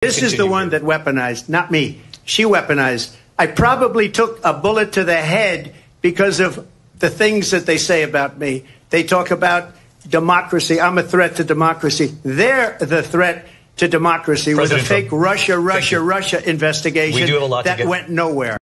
This is the one that weaponized, not me. She weaponized. I probably took a bullet to the head because of the things that they say about me. They talk about democracy. I'm a threat to democracy. They're the threat to democracy President with a fake Trump. Russia, Russia, Russia investigation We do have a lot that went nowhere.